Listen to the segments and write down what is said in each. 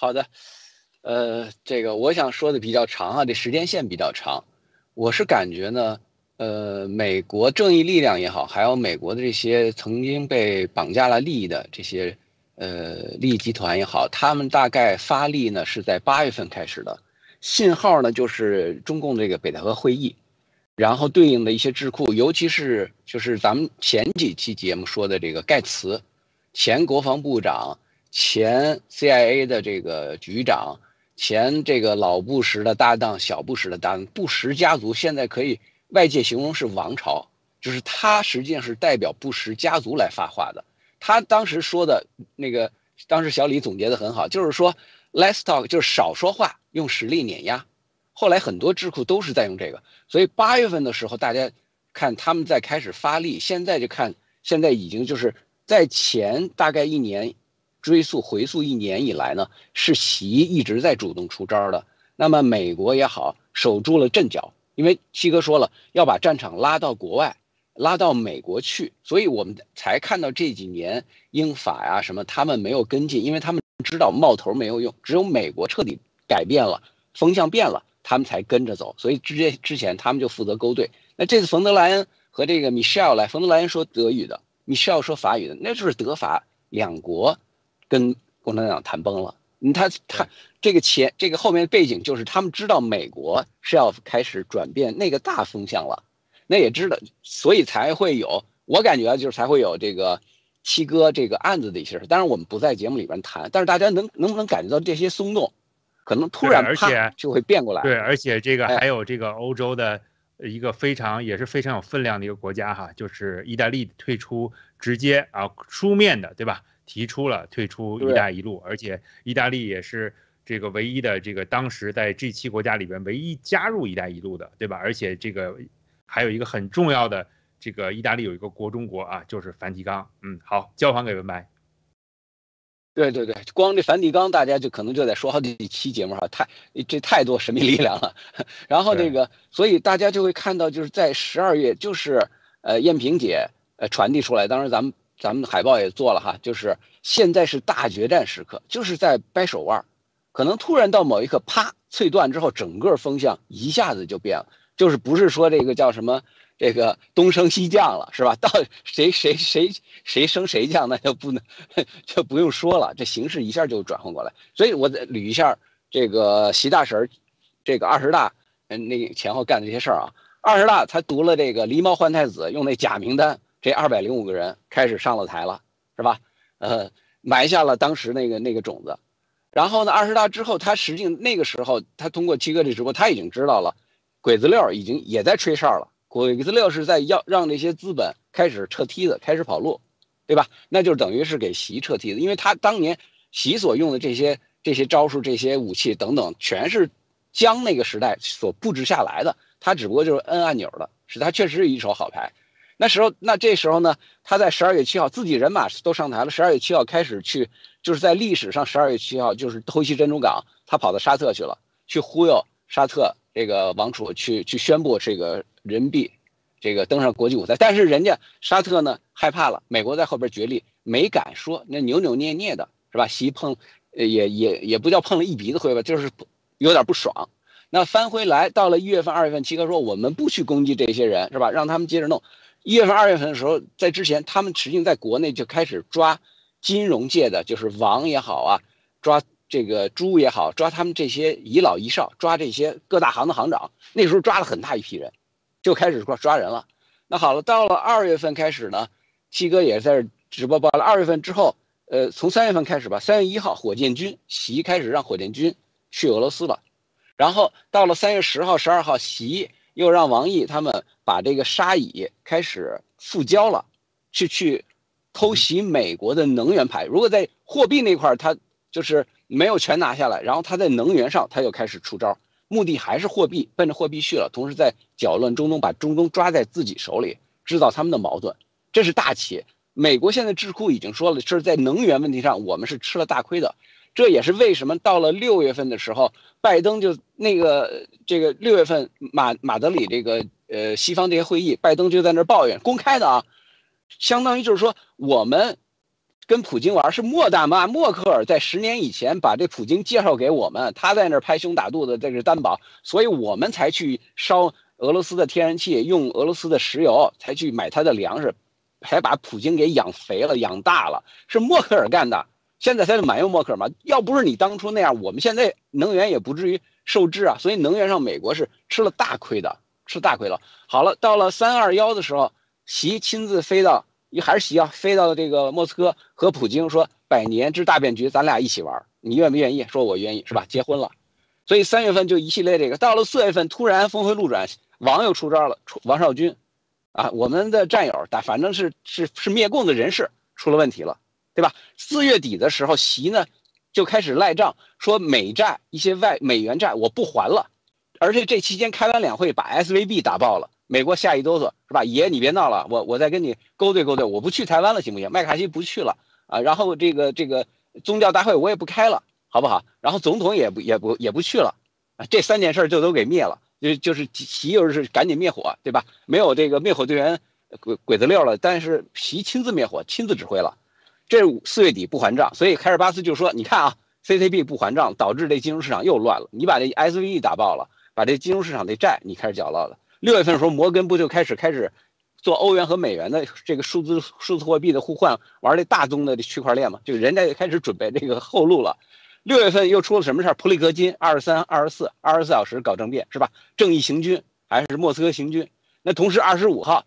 好的，呃，这个我想说的比较长啊，这时间线比较长。我是感觉呢，呃，美国正义力量也好，还有美国的这些曾经被绑架了利益的这些呃利益集团也好，他们大概发力呢是在八月份开始的，信号呢就是中共这个北戴河会议，然后对应的一些智库，尤其是就是咱们前几期节目说的这个盖茨，前国防部长。前 CIA 的这个局长，前这个老布什的搭档，小布什的搭档，布什家族现在可以外界形容是王朝，就是他实际上是代表布什家族来发话的。他当时说的那个，当时小李总结的很好，就是说 “Let's talk”，就是少说话，用实力碾压。后来很多智库都是在用这个，所以八月份的时候，大家看他们在开始发力，现在就看现在已经就是在前大概一年。追溯回溯一年以来呢，是习一直在主动出招的。那么美国也好，守住了阵脚，因为七哥说了要把战场拉到国外，拉到美国去，所以我们才看到这几年英法呀什么他们没有跟进，因为他们知道冒头没有用，只有美国彻底改变了风向变了，他们才跟着走。所以之前之前他们就负责勾兑。那这次冯德莱恩和这个 Michelle 来，冯德莱恩说德语的，Michelle 说法语的，那就是德法两国。跟共产党谈崩了，你他他这个前这个后面背景就是他们知道美国是要开始转变那个大风向了，那也知道，所以才会有我感觉就是才会有这个七哥这个案子的一些事。当然我们不在节目里边谈，但是大家能能不能感觉到这些松动，可能突然而且就会变过来。对，而且这个还有这个欧洲的一个非常也是非常有分量的一个国家哈，就是意大利退出直接啊书面的，对吧？提出了退出“一带一路”，而且意大利也是这个唯一的这个当时在这七国家里边唯一加入“一带一路”的，对吧？而且这个还有一个很重要的，这个意大利有一个国中国啊，就是梵蒂冈。嗯，好，交还给文白。对对对，光这梵蒂冈，大家就可能就得说好几期节目哈，太这太多神秘力量了。然后这个，所以大家就会看到，就是在十二月，就是呃，燕萍姐呃传递出来，当时咱们。咱们的海报也做了哈，就是现在是大决战时刻，就是在掰手腕，可能突然到某一刻，啪，脆断之后，整个风向一下子就变了，就是不是说这个叫什么，这个东升西降了，是吧？到谁谁谁谁升谁降，那就不能 就不用说了，这形势一下就转换过来。所以我再捋一下这个习大神，这个二十大，嗯，那前后干的这些事儿啊，二十大他读了这个狸猫换太子，用那假名单。这二百零五个人开始上了台了，是吧？呃，埋下了当时那个那个种子。然后呢，二十大之后，他实际那个时候，他通过七哥这直播，他已经知道了，鬼子六已经也在吹哨了。鬼子六是在要让这些资本开始撤梯子，开始跑路，对吧？那就等于是给习撤梯子，因为他当年习所用的这些这些招数、这些武器等等，全是江那个时代所布置下来的。他只不过就是摁按钮的，是他确实是一手好牌。那时候，那这时候呢？他在十二月七号，自己人马都上台了。十二月七号开始去，就是在历史上，十二月七号就是偷袭珍珠港，他跑到沙特去了，去忽悠沙特这个王储去去宣布这个人民币，这个登上国际舞台。但是人家沙特呢害怕了，美国在后边角力，没敢说，那扭扭捏捏的是吧？习碰，也也也不叫碰了一鼻子灰吧，就是有点不爽。那翻回来到了一月份、二月份，七哥说我们不去攻击这些人是吧？让他们接着弄。一月份、二月份的时候，在之前，他们实际上在国内就开始抓金融界的，就是王也好啊，抓这个朱也好，抓他们这些遗老遗少，抓这些各大行的行长。那时候抓了很大一批人，就开始抓抓人了。那好了，到了二月份开始呢，七哥也在直播报了。二月份之后，呃，从三月份开始吧，三月一号，火箭军习开始让火箭军去俄罗斯了，然后到了三月十号、十二号，习。又让王毅他们把这个沙乙开始复交了，去去偷袭美国的能源牌。如果在货币那块儿，他就是没有全拿下来，然后他在能源上他又开始出招，目的还是货币，奔着货币去了。同时在搅乱中东，把中东抓在自己手里，制造他们的矛盾。这是大企业。美国现在智库已经说了，是在能源问题上我们是吃了大亏的。这也是为什么到了六月份的时候，拜登就那个这个六月份马马德里这个呃西方这些会议，拜登就在那儿抱怨，公开的啊，相当于就是说我们跟普京玩，是莫大妈默克尔在十年以前把这普京介绍给我们，他在那儿拍胸打肚子在，这担保，所以我们才去烧俄罗斯的天然气，用俄罗斯的石油，才去买他的粮食，还把普京给养肥了、养大了，是默克尔干的。现在才就埋怨默克尔嘛，要不是你当初那样，我们现在能源也不至于受制啊。所以能源上美国是吃了大亏的，吃大亏了。好了，到了三二幺的时候，习亲自飞到。你还是习啊，飞到这个莫斯科和普京说百年之大变局，咱俩一起玩，你愿不愿意？说我愿意，是吧？结婚了，所以三月份就一系列这个，到了四月份突然峰回路转，王又出招了，出王少军，啊，我们的战友，但反正是是是灭共的人士出了问题了，对吧？四月底的时候，习呢就开始赖账，说美债一些外美元债我不还了，而且这期间开完两会把 S V B 打爆了。美国吓一哆嗦，是吧？爷，你别闹了，我我再跟你勾兑勾兑，我不去台湾了，行不行？麦卡锡不去了啊，然后这个这个宗教大会我也不开了，好不好？然后总统也不也不也不去了，啊，这三件事就都给灭了，就就是习又是赶紧灭火，对吧？没有这个灭火队员鬼鬼子六了，但是习亲自灭火，亲自指挥了。这四月底不还账，所以凯尔巴斯就说：“你看啊，CCB 不还账，导致这金融市场又乱了。你把这 SVE 打爆了，把这金融市场的债你开始搅乱了。”六月份的时候，摩根不就开始开始做欧元和美元的这个数字数字货币的互换，玩这大宗的区块链嘛？就人家也开始准备这个后路了。六月份又出了什么事儿？普里格金二十三、二十四、二十四小时搞政变是吧？正义行军还是莫斯科行军？那同时二十五号，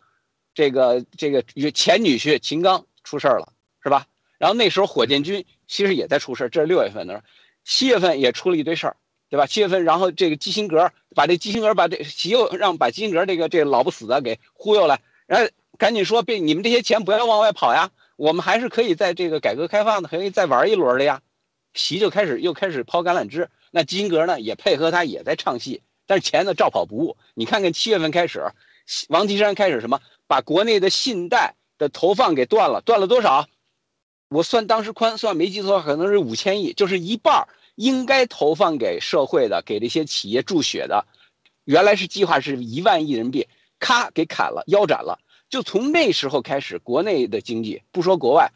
这个这个前女婿秦刚出事儿了是吧？然后那时候火箭军其实也在出事儿，这是六月份的时候，七月份也出了一堆事儿。对吧？七月份，然后这个基辛格把这基辛格把这习又让把基辛格这个这老不死的给忽悠来，然后赶紧说别你们这些钱不要往外跑呀，我们还是可以在这个改革开放的可以再玩一轮的呀。习就开始又开始抛橄榄枝，那基辛格呢也配合他也在唱戏，但是钱呢照跑不误。你看看七月份开始，王岐山开始什么把国内的信贷的投放给断了，断了多少？我算当时宽算没记错可能是五千亿，就是一半。应该投放给社会的，给这些企业注血的，原来是计划是一万亿人民币，咔给砍了，腰斩了。就从那时候开始，国内的经济不说国外，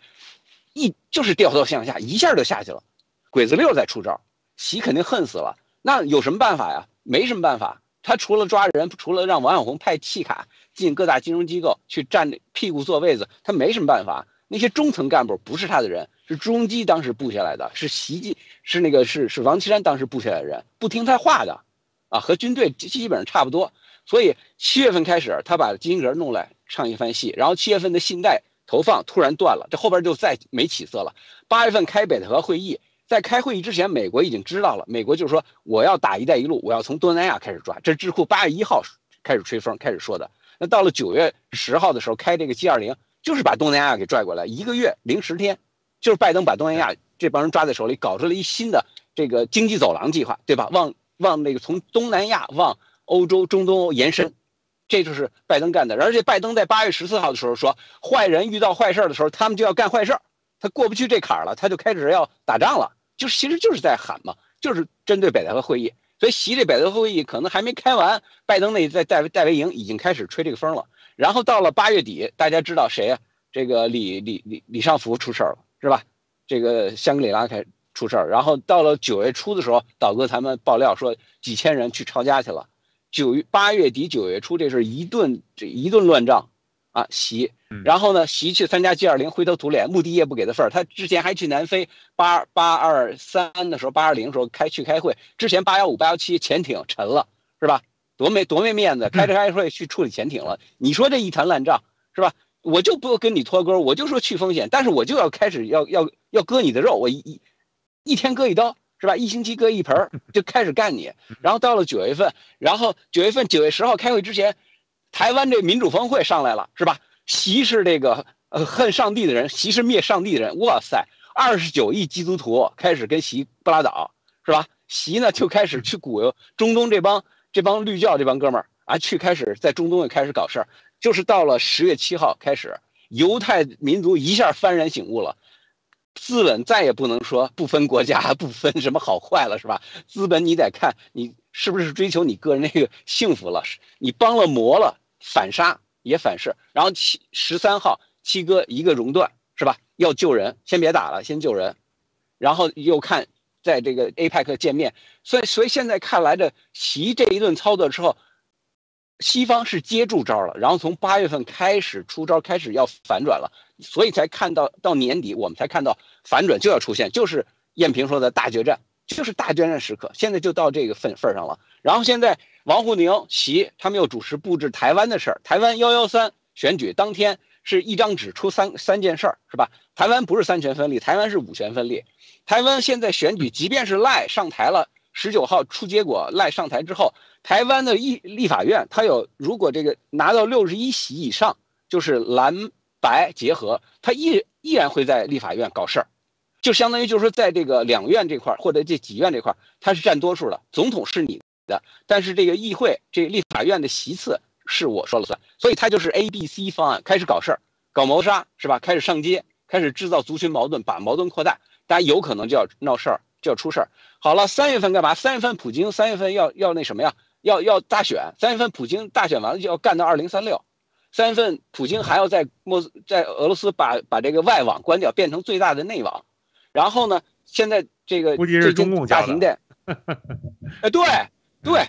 一就是掉头向下，一下就下去了。鬼子六在出招，习肯定恨死了。那有什么办法呀？没什么办法，他除了抓人，除了让王小红派契卡进各大金融机构去占屁股坐位子，他没什么办法。那些中层干部不是他的人。是朱镕基当时布下来的，是习近是那个是是王岐山当时布下来的人，不听他话的，啊，和军队基本上差不多。所以七月份开始，他把基辛格弄来唱一番戏，然后七月份的信贷投放突然断了，这后边就再没起色了。八月份开北戴河会议，在开会议之前，美国已经知道了，美国就是说我要打一带一路，我要从东南亚开始抓。这智库八月一号开始吹风，开始说的。那到了九月十号的时候开这个 G 二零，就是把东南亚给拽过来，一个月零十天。就是拜登把东南亚这帮人抓在手里，搞出了一新的这个经济走廊计划，对吧？往往那个从东南亚往欧洲、中东欧延伸，这就是拜登干的。而且拜登在八月十四号的时候说，坏人遇到坏事的时候，他们就要干坏事他过不去这坎儿了，他就开始要打仗了。就其实就是在喊嘛，就是针对北戴河会议。所以习这北戴河会议可能还没开完，拜登那在戴戴维营已经开始吹这个风了。然后到了八月底，大家知道谁呀？这个李李李李尚福出事儿了。是吧？这个香格里拉开出事儿，然后到了九月初的时候，导哥他们爆料说几千人去抄家去了。九月八月底九月初，这是一顿这一顿乱仗啊！习，然后呢，习去参加 G 二零，灰头土脸，墓地也不给他份儿。他之前还去南非八八二三的时候，八二零时候开去开会，之前八幺五八幺七潜艇沉了，是吧？多没多没面子，开着开会去处理潜艇了。你说这一团烂账，是吧？我就不跟你脱钩，我就说去风险，但是我就要开始要要要割你的肉，我一一一天割一刀，是吧？一星期割一盆，就开始干你。然后到了九月份，然后九月份九月十号开会之前，台湾这民主峰会上来了，是吧？习是这个呃恨上帝的人，习是灭上帝的人。哇塞，二十九亿基督徒开始跟习不拉倒，是吧？习呢就开始去鼓悠中东这帮这帮绿教这帮哥们儿啊，去开始在中东也开始搞事儿。就是到了十月七号开始，犹太民族一下幡然醒悟了，资本再也不能说不分国家、不分什么好坏了，是吧？资本你得看你是不是追求你个人那个幸福了，你帮了魔了，反杀也反噬。然后七十三号七哥一个熔断，是吧？要救人，先别打了，先救人，然后又看在这个 APEC 见面，所以所以现在看来这习这一顿操作之后，西方是接住招了，然后从八月份开始出招，开始要反转了，所以才看到到年底我们才看到反转就要出现，就是燕平说的大决战，就是大决战时刻，现在就到这个份份上了。然后现在王沪宁、习他们又主持布置台湾的事儿，台湾幺幺三选举当天。是一张纸出三三件事儿，是吧？台湾不是三权分立，台湾是五权分立。台湾现在选举，即便是赖上台了，十九号出结果，赖上台之后，台湾的议立法院，他有如果这个拿到六十一席以上，就是蓝白结合，他依依然会在立法院搞事儿，就相当于就是说，在这个两院这块或者这几院这块，他是占多数的，总统是你的，但是这个议会这立法院的席次。是我说了算，所以他就是 A、B、C 方案开始搞事儿，搞谋杀是吧？开始上街，开始制造族群矛盾，把矛盾扩大，大家有可能就要闹事儿，就要出事儿。好了，三月份干嘛？三月份普京三月份要要那什么呀？要要大选。三月份普京大选完了就要干到二零三六。三月份普京还要在莫斯在俄罗斯把把这个外网关掉，变成最大的内网。然后呢，现在这个估计是中共家停电。哎，对对，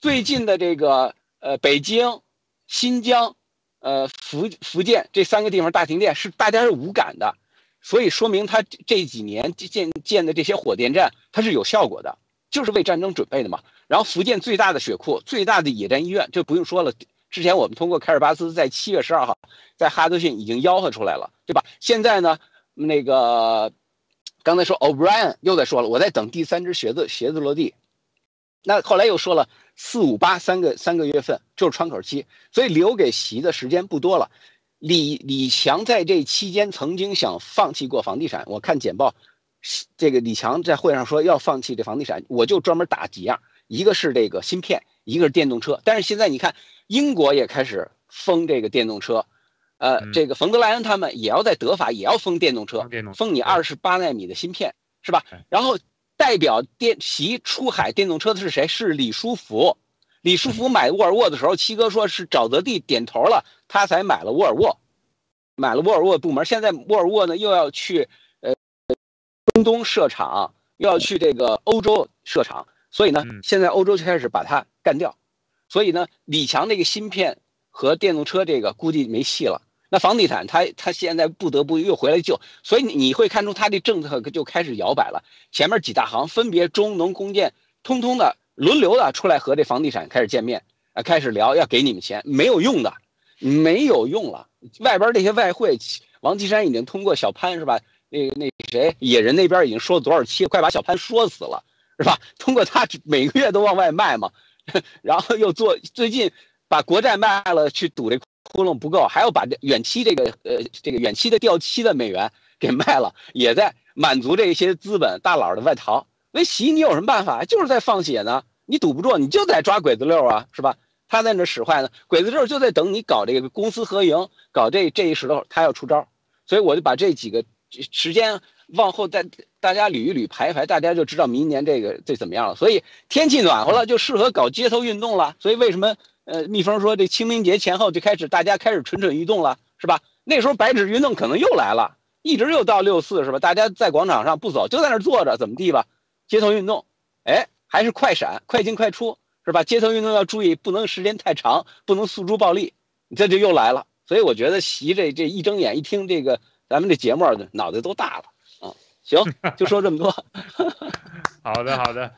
最近的这个。呃，北京、新疆、呃福福建这三个地方大停电是大家是无感的，所以说明他这几年建建的这些火电站它是有效果的，就是为战争准备的嘛。然后福建最大的血库、最大的野战医院就不用说了，之前我们通过凯尔巴斯在七月十二号在哈德逊已经吆喝出来了，对吧？现在呢，那个刚才说 O'Brien 又在说了，我在等第三只鞋子鞋子落地，那后来又说了。四五八三个三个月份就是窗口期，所以留给习的时间不多了。李李强在这期间曾经想放弃过房地产，我看简报，这个李强在会上说要放弃这房地产，我就专门打几样，一个是这个芯片，一个是电动车。但是现在你看，英国也开始封这个电动车，呃，这个冯德莱恩他们也要在德法也要封电动车，封你二十八纳米的芯片，是吧？然后。代表电习出海电动车的是谁？是李书福。李书福买沃尔沃的时候，七哥说是沼泽地点头了，他才买了沃尔沃，买了沃尔沃部门。现在沃尔沃呢又要去呃中东设厂，又要去这个欧洲设厂，所以呢，现在欧洲就开始把它干掉。所以呢，李强这个芯片和电动车这个估计没戏了。那房地产，他他现在不得不又回来救，所以你会看出他的政策就开始摇摆了。前面几大行分别中农工建，通通的轮流的出来和这房地产开始见面，啊，开始聊要给你们钱，没有用的，没有用了。外边那些外汇，王岐山已经通过小潘是吧？那那谁野人那边已经说了多少期，快把小潘说死了是吧？通过他每个月都往外卖嘛，然后又做最近把国债卖了去赌这。窟窿不够，还要把这远期这个呃这个远期的掉期的美元 给卖了，也在满足这些资本大佬的外逃。那洗你有什么办法？就是在放血呢，你堵不住，你就在抓鬼子溜啊，是吧？他在那使坏呢，鬼子溜就在等你搞这个公私合营，搞这这一时候他要出招。所以我就把这几个时间往后再大家捋一捋排一排，大家就知道明年这个这怎么样了。所以天气暖和了，就适合搞街头运动了。所以为什么？呃，蜜蜂说这清明节前后就开始，大家开始蠢蠢欲动了，是吧？那时候白纸运动可能又来了，一直又到六四，是吧？大家在广场上不走，就在那坐着，怎么地吧？街头运动，哎，还是快闪，快进快出，是吧？街头运动要注意，不能时间太长，不能诉诸暴力，这就又来了。所以我觉得习这这一睁眼一听这个咱们这节目，脑袋都大了啊。行，就说这么多。好的，好的。